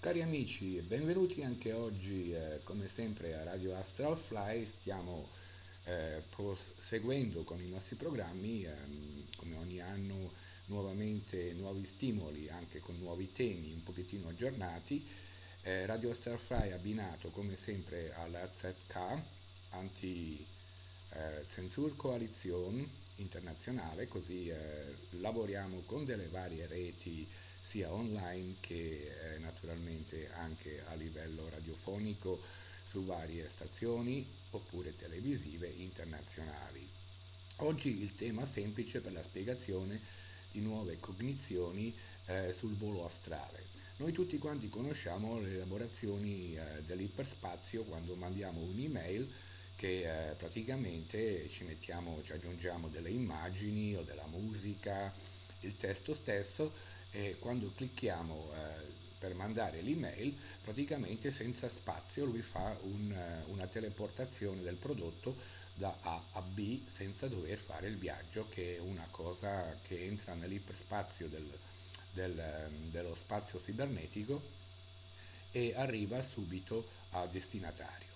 Cari amici, benvenuti anche oggi, eh, come sempre, a Radio Astral Fly. Stiamo eh, proseguendo con i nostri programmi, ehm, come ogni anno, nuovamente nuovi stimoli, anche con nuovi temi un pochettino aggiornati. Eh, Radio Fly abbinato, come sempre, all'RZK, Anti-Censur Coalition internazionale, così eh, lavoriamo con delle varie reti sia online che eh, naturalmente anche a livello radiofonico su varie stazioni oppure televisive internazionali. Oggi il tema semplice per la spiegazione di nuove cognizioni eh, sul volo astrale. Noi tutti quanti conosciamo le elaborazioni eh, dell'iperspazio quando mandiamo un'email che eh, praticamente ci mettiamo, ci aggiungiamo delle immagini o della musica, il testo stesso e quando clicchiamo eh, per mandare l'email praticamente senza spazio lui fa un, eh, una teleportazione del prodotto da A a B senza dover fare il viaggio che è una cosa che entra nell'iperspazio del, del, ehm, dello spazio cibernetico e arriva subito a destinatario.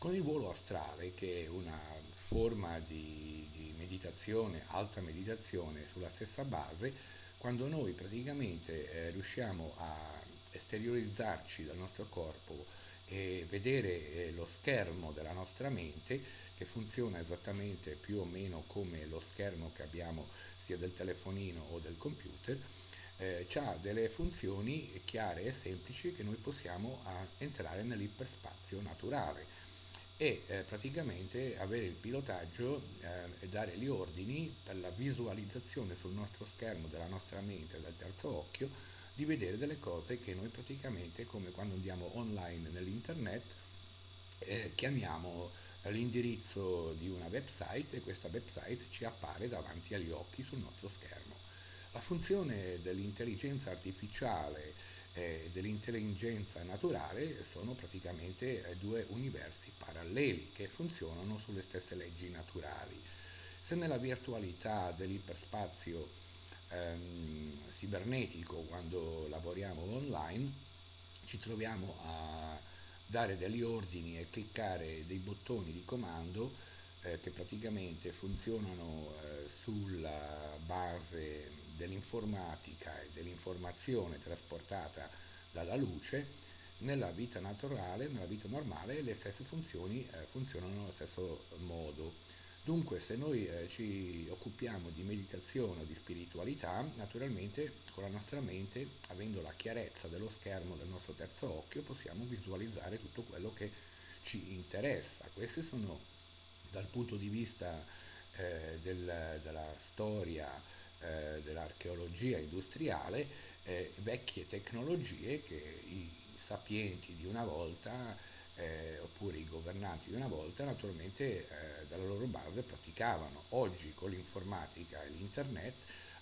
Con il volo astrale, che è una forma di, di meditazione, alta meditazione sulla stessa base, quando noi praticamente eh, riusciamo a esteriorizzarci dal nostro corpo e vedere eh, lo schermo della nostra mente che funziona esattamente più o meno come lo schermo che abbiamo sia del telefonino o del computer, eh, ha delle funzioni chiare e semplici che noi possiamo ah, entrare nell'iperspazio naturale e eh, praticamente avere il pilotaggio eh, e dare gli ordini per la visualizzazione sul nostro schermo della nostra mente dal terzo occhio di vedere delle cose che noi praticamente come quando andiamo online nell'internet eh, chiamiamo l'indirizzo di una website e questa website ci appare davanti agli occhi sul nostro schermo. La funzione dell'intelligenza artificiale eh, dell'intelligenza naturale sono praticamente eh, due universi paralleli che funzionano sulle stesse leggi naturali. Se nella virtualità dell'iperspazio ehm, cibernetico, quando lavoriamo online, ci troviamo a dare degli ordini e cliccare dei bottoni di comando eh, che praticamente funzionano eh, sulla base dell'informatica e dell'informazione trasportata dalla luce, nella vita naturale, nella vita normale, le stesse funzioni eh, funzionano nello stesso modo. Dunque, se noi eh, ci occupiamo di meditazione o di spiritualità, naturalmente con la nostra mente, avendo la chiarezza dello schermo del nostro terzo occhio, possiamo visualizzare tutto quello che ci interessa. Questi sono, dal punto di vista eh, del, della storia, eh, dell'archeologia industriale eh, vecchie tecnologie che i sapienti di una volta eh, oppure i governanti di una volta naturalmente eh, dalla loro base praticavano. Oggi con l'informatica e l'internet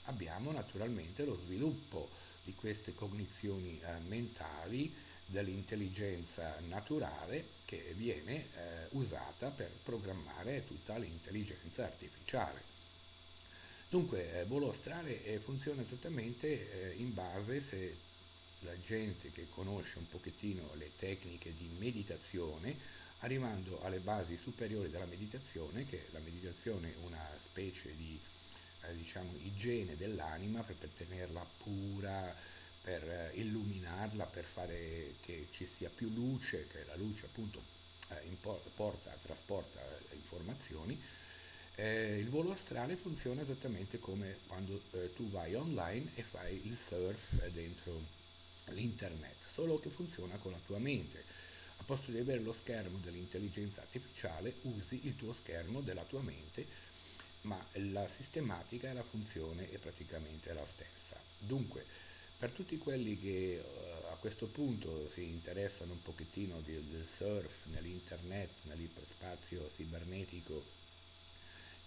abbiamo naturalmente lo sviluppo di queste cognizioni eh, mentali dell'intelligenza naturale che viene eh, usata per programmare tutta l'intelligenza artificiale. Dunque, eh, volo astrale eh, funziona esattamente eh, in base se la gente che conosce un pochettino le tecniche di meditazione, arrivando alle basi superiori della meditazione, che la meditazione è una specie di eh, diciamo, igiene dell'anima per, per tenerla pura, per eh, illuminarla, per fare che ci sia più luce, che la luce appunto eh, porta, trasporta informazioni, eh, il volo astrale funziona esattamente come quando eh, tu vai online e fai il surf dentro l'internet, solo che funziona con la tua mente. A posto di avere lo schermo dell'intelligenza artificiale, usi il tuo schermo della tua mente, ma la sistematica e la funzione è praticamente la stessa. Dunque, per tutti quelli che uh, a questo punto si interessano un pochettino del, del surf nell'internet, nell'iperspazio cibernetico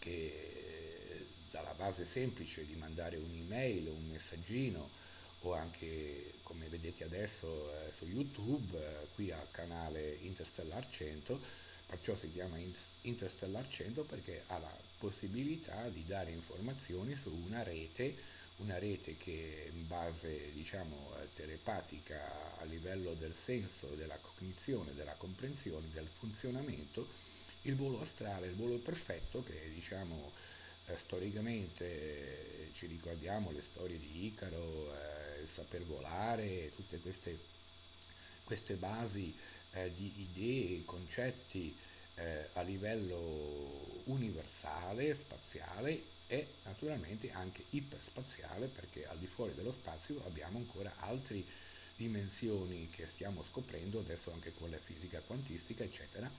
che dalla base semplice di mandare un'email, un messaggino o anche come vedete adesso eh, su YouTube, eh, qui al canale Interstellar 100, perciò si chiama Interstellar 100 perché ha la possibilità di dare informazioni su una rete una rete che in base diciamo telepatica a livello del senso, della cognizione, della comprensione, del funzionamento, il volo astrale, il volo perfetto che diciamo eh, storicamente eh, ci ricordiamo le storie di Icaro, eh, il saper volare, tutte queste, queste basi eh, di idee, concetti eh, a livello universale, spaziale e naturalmente anche iperspaziale perché al di fuori dello spazio abbiamo ancora altre dimensioni che stiamo scoprendo adesso anche con la fisica quantistica eccetera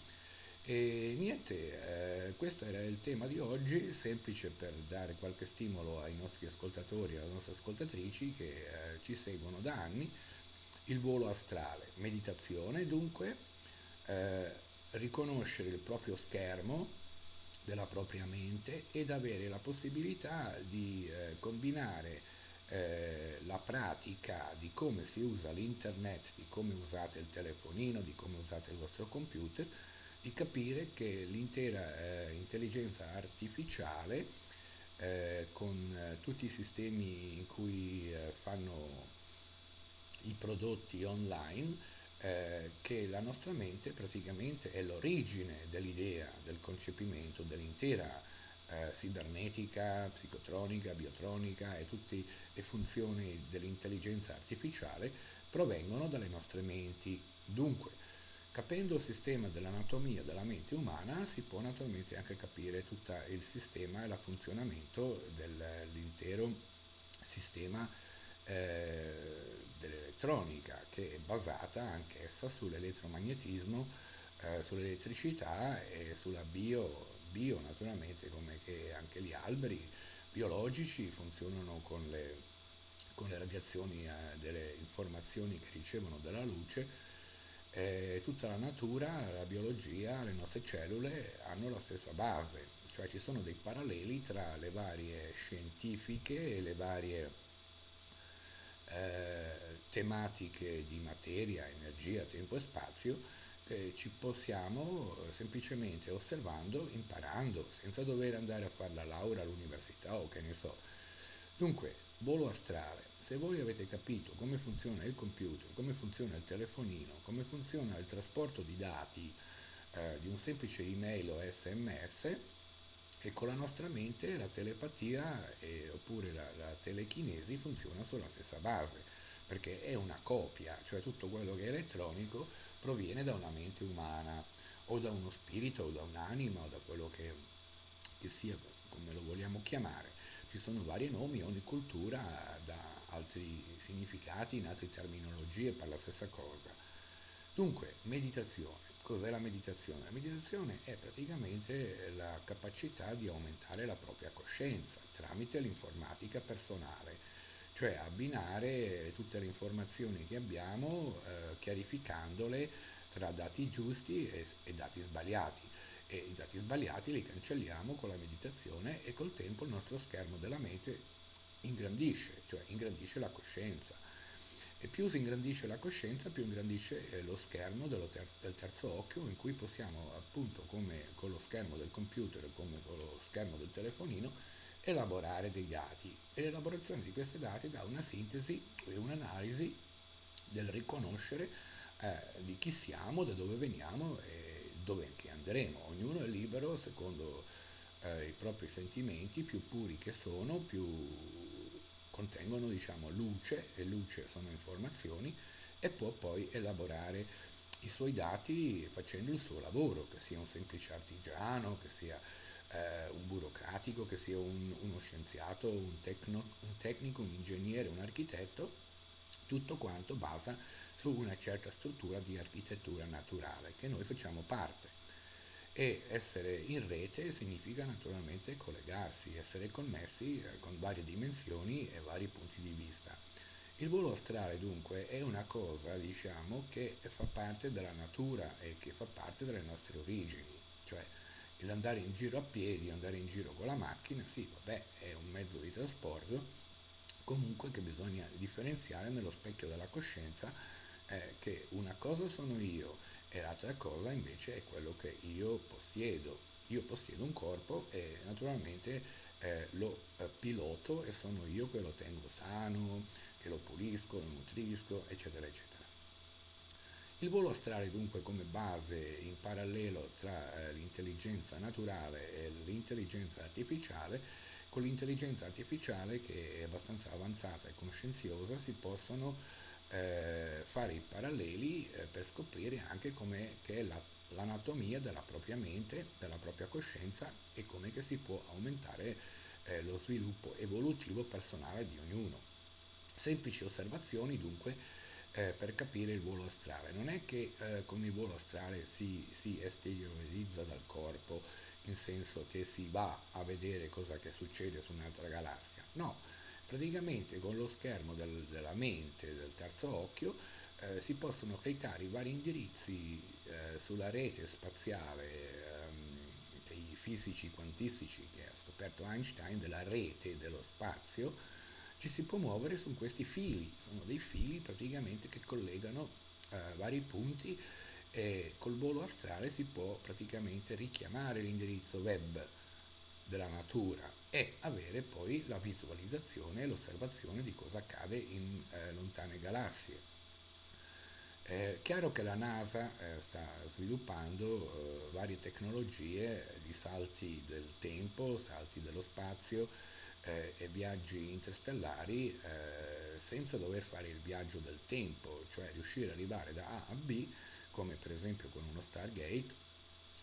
e niente, eh, questo era il tema di oggi, semplice per dare qualche stimolo ai nostri ascoltatori e alle nostre ascoltatrici che eh, ci seguono da anni. Il volo astrale, meditazione dunque, eh, riconoscere il proprio schermo della propria mente ed avere la possibilità di eh, combinare eh, la pratica di come si usa l'internet, di come usate il telefonino, di come usate il vostro computer, di capire che l'intera eh, intelligenza artificiale eh, con eh, tutti i sistemi in cui eh, fanno i prodotti online, eh, che la nostra mente praticamente è l'origine dell'idea, del concepimento dell'intera cibernetica, psicotronica, biotronica e tutte le funzioni dell'intelligenza artificiale provengono dalle nostre menti. Dunque, Capendo il sistema dell'anatomia della mente umana si può naturalmente anche capire tutto il sistema e il funzionamento dell'intero sistema eh, dell'elettronica che è basata anch'essa sull'elettromagnetismo, eh, sull'elettricità e sulla bio, bio naturalmente come che anche gli alberi biologici funzionano con le, con le radiazioni eh, delle informazioni che ricevono dalla luce eh, tutta la natura, la biologia, le nostre cellule hanno la stessa base, cioè ci sono dei paralleli tra le varie scientifiche e le varie eh, tematiche di materia, energia, tempo e spazio che ci possiamo eh, semplicemente osservando, imparando, senza dover andare a fare la laurea all'università o che ne so. Dunque, volo astrale, se voi avete capito come funziona il computer, come funziona il telefonino, come funziona il trasporto di dati eh, di un semplice email o sms, e con la nostra mente la telepatia e, oppure la, la telechinesi funziona sulla stessa base, perché è una copia, cioè tutto quello che è elettronico proviene da una mente umana o da uno spirito o da un'anima o da quello che, che sia, come lo vogliamo chiamare. Ci sono vari nomi, ogni cultura dà altri significati, in altre terminologie per la stessa cosa. Dunque, meditazione. Cos'è la meditazione? La meditazione è praticamente la capacità di aumentare la propria coscienza tramite l'informatica personale, cioè abbinare tutte le informazioni che abbiamo eh, chiarificandole tra dati giusti e, e dati sbagliati e i dati sbagliati li cancelliamo con la meditazione e col tempo il nostro schermo della mente ingrandisce, cioè ingrandisce la coscienza. E più si ingrandisce la coscienza, più ingrandisce eh, lo schermo ter- del terzo occhio, in cui possiamo, appunto, come con lo schermo del computer, come con lo schermo del telefonino, elaborare dei dati. E l'elaborazione di questi dati dà una sintesi e un'analisi del riconoscere eh, di chi siamo, da dove veniamo e dove anche andremo. Ognuno è libero secondo eh, i propri sentimenti, più puri che sono, più contengono diciamo, luce, e luce sono informazioni, e può poi elaborare i suoi dati facendo il suo lavoro, che sia un semplice artigiano, che sia eh, un burocratico, che sia un, uno scienziato, un, tecno, un tecnico, un ingegnere, un architetto, tutto quanto basa su una certa struttura di architettura naturale che noi facciamo parte e essere in rete significa naturalmente collegarsi, essere connessi eh, con varie dimensioni e vari punti di vista. Il volo astrale dunque è una cosa, diciamo, che fa parte della natura e che fa parte delle nostre origini, cioè l'andare in giro a piedi, andare in giro con la macchina, sì, vabbè, è un mezzo di trasporto, comunque che bisogna differenziare nello specchio della coscienza eh, che una cosa sono io e l'altra cosa invece è quello che io possiedo. Io possiedo un corpo e naturalmente eh, lo eh, piloto e sono io che lo tengo sano, che lo pulisco, lo nutrisco, eccetera, eccetera. Il volo astrale dunque come base in parallelo tra eh, l'intelligenza naturale e l'intelligenza artificiale, con l'intelligenza artificiale che è abbastanza avanzata e conoscenziosa si possono eh, fare i paralleli eh, per scoprire anche com'è che è la, l'anatomia della propria mente, della propria coscienza e come che si può aumentare eh, lo sviluppo evolutivo personale di ognuno. Semplici osservazioni dunque eh, per capire il volo astrale. Non è che eh, con il volo astrale si, si esteriorizza dal corpo in senso che si va a vedere cosa che succede su un'altra galassia, no, praticamente con lo schermo del, della mente, del terzo occhio, eh, si possono cliccare i vari indirizzi eh, sulla rete spaziale ehm, dei fisici quantistici che ha scoperto Einstein, della rete dello spazio, ci si può muovere su questi fili, sono dei fili praticamente che collegano eh, vari punti e col volo astrale si può praticamente richiamare l'indirizzo web della natura e avere poi la visualizzazione e l'osservazione di cosa accade in eh, lontane galassie. È chiaro che la NASA eh, sta sviluppando eh, varie tecnologie di salti del tempo, salti dello spazio eh, e viaggi interstellari eh, senza dover fare il viaggio del tempo, cioè riuscire ad arrivare da A a B, come per esempio con uno Stargate,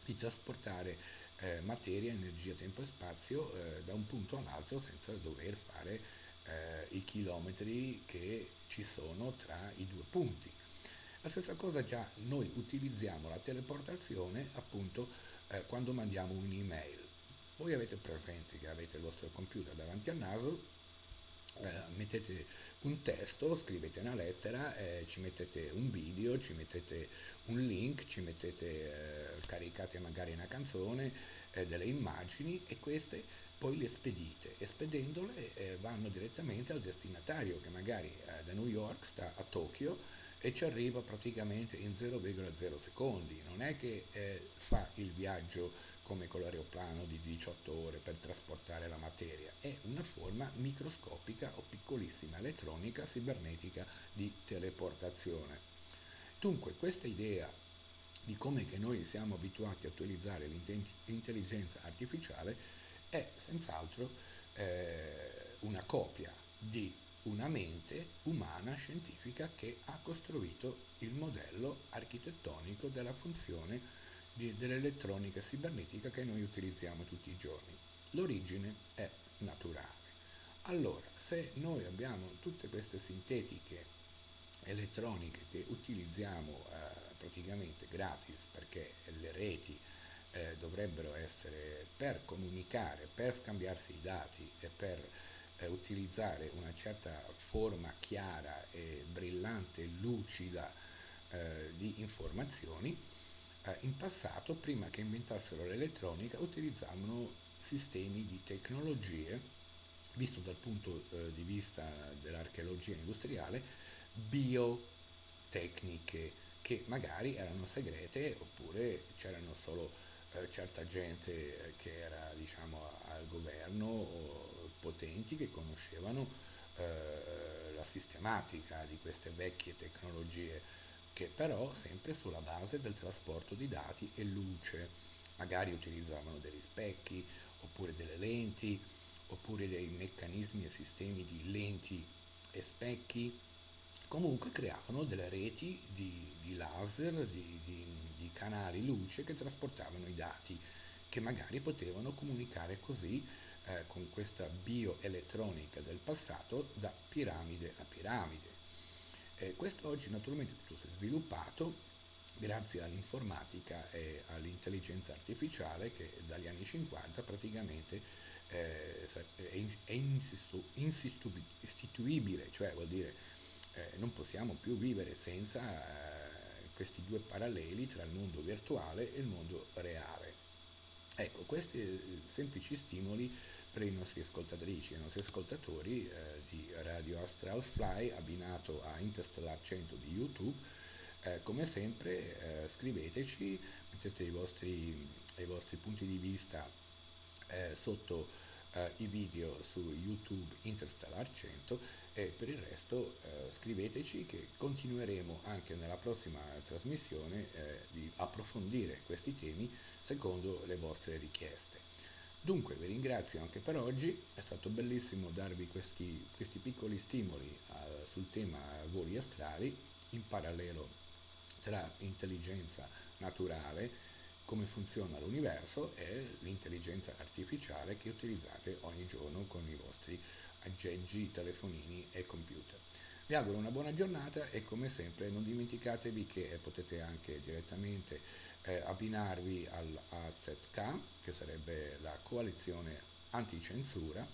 di trasportare eh, materia, energia, tempo e spazio eh, da un punto all'altro senza dover fare eh, i chilometri che ci sono tra i due punti. La stessa cosa già noi utilizziamo la teleportazione appunto eh, quando mandiamo un'email. Voi avete presente che avete il vostro computer davanti al naso, mettete un testo, scrivete una lettera, eh, ci mettete un video, ci mettete un link, ci mettete, eh, caricate magari una canzone, eh, delle immagini e queste poi le spedite. E spedendole eh, vanno direttamente al destinatario che magari eh, da New York sta a Tokyo e ci arriva praticamente in 0,0 secondi, non è che fa il viaggio come con l'aeroplano di 18 ore per trasportare la materia, è una forma microscopica o piccolissima elettronica cibernetica di teleportazione. Dunque questa idea di come noi siamo abituati a utilizzare l'intelligenza artificiale è senz'altro eh, una copia di una mente umana scientifica che ha costruito il modello architettonico della funzione dell'elettronica cibernetica che noi utilizziamo tutti i giorni. L'origine è naturale. Allora, se noi abbiamo tutte queste sintetiche elettroniche che utilizziamo eh, praticamente gratis perché le reti eh, dovrebbero essere per comunicare, per scambiarsi i dati e per eh, utilizzare una certa forma chiara e brillante, lucida eh, di informazioni, eh, in passato, prima che inventassero l'elettronica, utilizzavano sistemi di tecnologie, visto dal punto eh, di vista dell'archeologia industriale, biotecniche che magari erano segrete oppure c'erano solo eh, certa gente eh, che era diciamo, al governo o potenti che conoscevano eh, la sistematica di queste vecchie tecnologie che però sempre sulla base del trasporto di dati e luce, magari utilizzavano degli specchi oppure delle lenti oppure dei meccanismi e sistemi di lenti e specchi, comunque creavano delle reti di, di laser, di, di, di canali luce che trasportavano i dati che magari potevano comunicare così eh, con questa bioelettronica del passato da piramide a piramide. Eh, questo oggi naturalmente tutto si è sviluppato grazie all'informatica e all'intelligenza artificiale che dagli anni 50 praticamente eh, è insistuibile, cioè vuol dire eh, non possiamo più vivere senza eh, questi due paralleli tra il mondo virtuale e il mondo reale. Ecco, questi eh, semplici stimoli per i nostri ascoltatrici e i nostri ascoltatori eh, di Radio Astral Fly abbinato a Interstellar 100 di YouTube. Eh, come sempre eh, scriveteci, mettete i vostri, i vostri, punti di vista eh, sotto eh, i video su YouTube Interstellar 100 e per il resto eh, scriveteci che continueremo anche nella prossima trasmissione di approfondire questi temi secondo le vostre richieste. Dunque vi ringrazio anche per oggi, è stato bellissimo darvi questi, questi piccoli stimoli eh, sul tema voli astrali in parallelo tra intelligenza naturale come funziona l'universo e l'intelligenza artificiale che utilizzate ogni giorno con i vostri aggeggi, telefonini e computer. Vi auguro una buona giornata e come sempre non dimenticatevi che potete anche direttamente eh, abbinarvi all'AZK, che sarebbe la coalizione anticensura,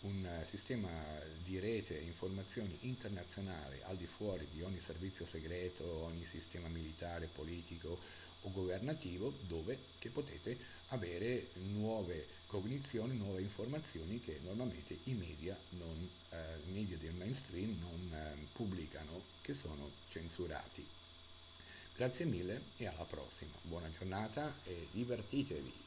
un sistema di rete e informazioni internazionali al di fuori di ogni servizio segreto, ogni sistema militare, politico o governativo dove potete avere nuove cognizioni, nuove informazioni che normalmente i media, non, eh, media del mainstream non eh, pubblicano, che sono censurati. Grazie mille e alla prossima. Buona giornata e divertitevi.